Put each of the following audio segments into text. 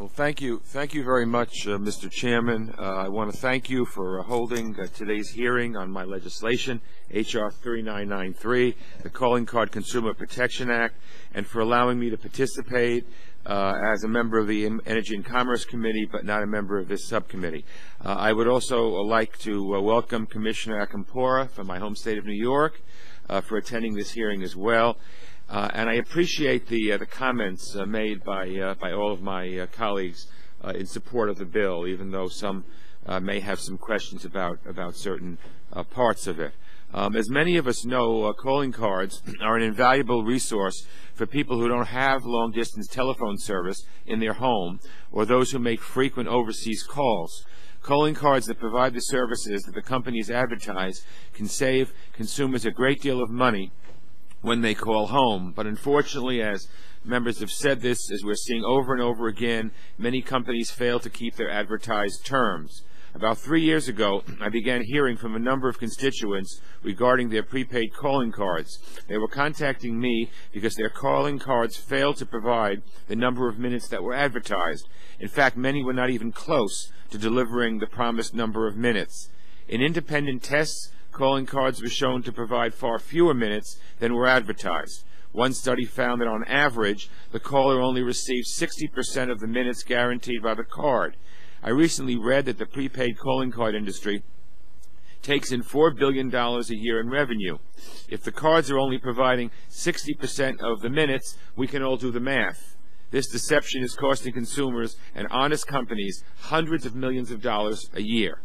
Well, thank you. Thank you very much, uh, Mr. Chairman. Uh, I want to thank you for uh, holding uh, today's hearing on my legislation, H.R. 3993, the Calling Card Consumer Protection Act, and for allowing me to participate uh, as a member of the Energy and Commerce Committee, but not a member of this subcommittee. Uh, I would also like to welcome Commissioner Acampora from my home state of New York for attending this hearing as well. Uh, and I appreciate the uh, the comments uh, made by by all of my colleagues in support of the bill, even though some may have some questions about about certain parts of it. Um, as many of us know, uh, calling cards are an invaluable resource for people who don't have long-distance telephone service in their home or those who make frequent overseas calls. Calling cards that provide the services that the companies advertise can save consumers a great deal of money when they call home. But unfortunately, as members have said this, as we're seeing over and over again, many companies fail to keep their advertised terms. About three years ago, I began hearing from a number of constituents regarding their prepaid calling cards. They were contacting me because their calling cards failed to provide the number of minutes that were advertised. In fact, many were not even close to delivering the promised number of minutes. In independent tests, calling cards were shown to provide far fewer minutes than were advertised. One study found that on average, the caller only received 60% of the minutes guaranteed by the card. I recently read that the prepaid calling card industry takes in $4 billion a year in revenue. If the cards are only providing 60% of the minutes, we can all do the math. This deception is costing consumers and honest companies hundreds of millions of dollars a year.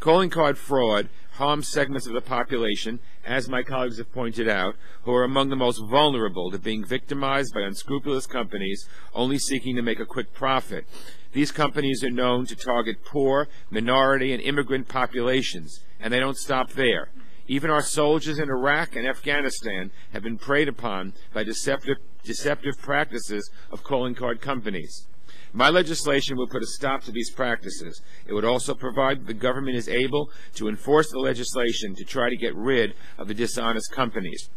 Calling card fraud harms segments of the population, as my colleagues have pointed out, who are among the most vulnerable to being victimized by unscrupulous companies only seeking to make a quick profit. These companies are known to target poor, minority, and immigrant populations, and they don't stop there. Even our soldiers in Iraq and Afghanistan have been preyed upon by deceptive, deceptive practices of calling card companies. My legislation would put a stop to these practices. It would also provide that the government is able to enforce the legislation to try to get rid of the dishonest companies.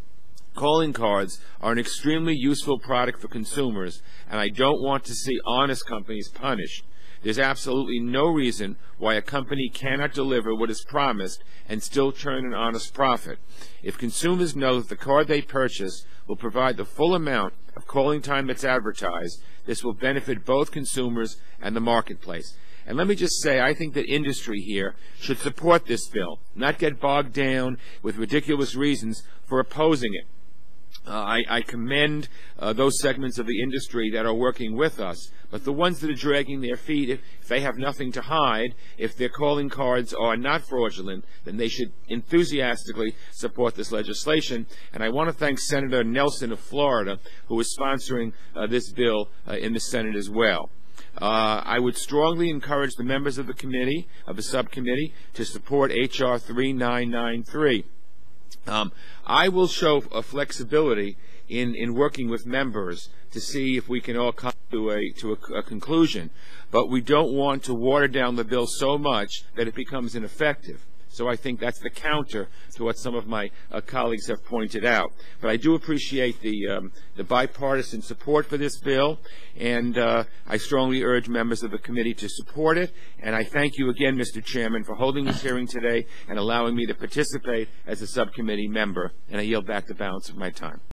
Calling cards are an extremely useful product for consumers, and I don't want to see honest companies punished. There's absolutely no reason why a company cannot deliver what is promised and still turn an honest profit. If consumers know that the card they purchase will provide the full amount of calling time that's advertised, this will benefit both consumers and the marketplace. And let me just say, I think that industry here should support this bill, not get bogged down with ridiculous reasons for opposing it. Uh, I, I, commend uh, those segments of the industry that are working with us, but the ones that are dragging their feet, if, if, they have nothing to hide, if their calling cards are not fraudulent, then they should enthusiastically support this legislation. And I want to thank Senator Nelson of Florida, who is sponsoring uh, this bill uh, in the Senate as well. Uh, I would strongly encourage the members of the committee, of the subcommittee, to support H.R. 3993. Um, I will show a flexibility in, in working with members to see if we can all come to a to a, a, conclusion. But we don't want to water down the bill so much that it becomes ineffective. So I think that's the counter to what some of my uh, colleagues have pointed out. But I do appreciate the um, the bipartisan support for this bill, and uh, I strongly urge members of the committee to support it. And I thank you again, Mr. Chairman, for holding this hearing today and allowing me to participate as a subcommittee member. And I yield back the balance of my time.